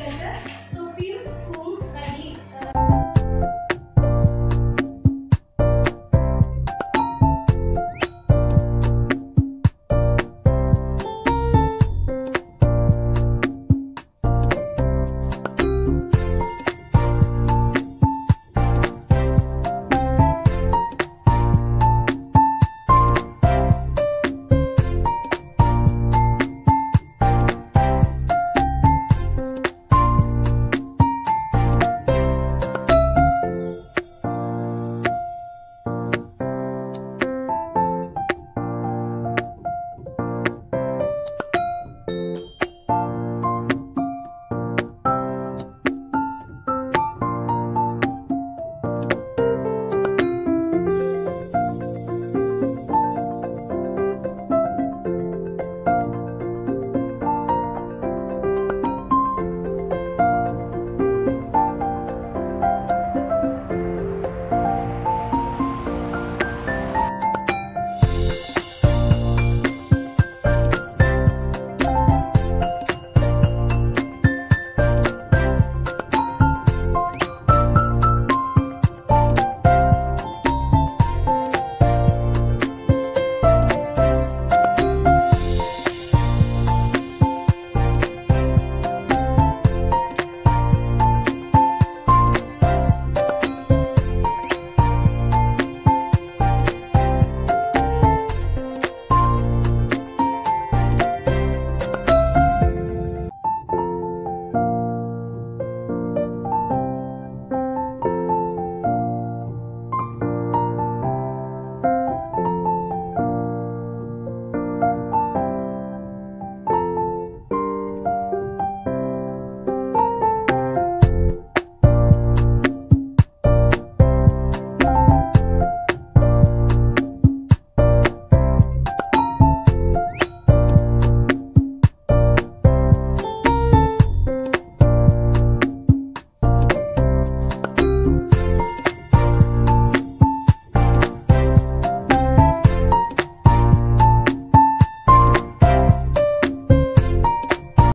നിർമ്മിക്കാനായിട്ട്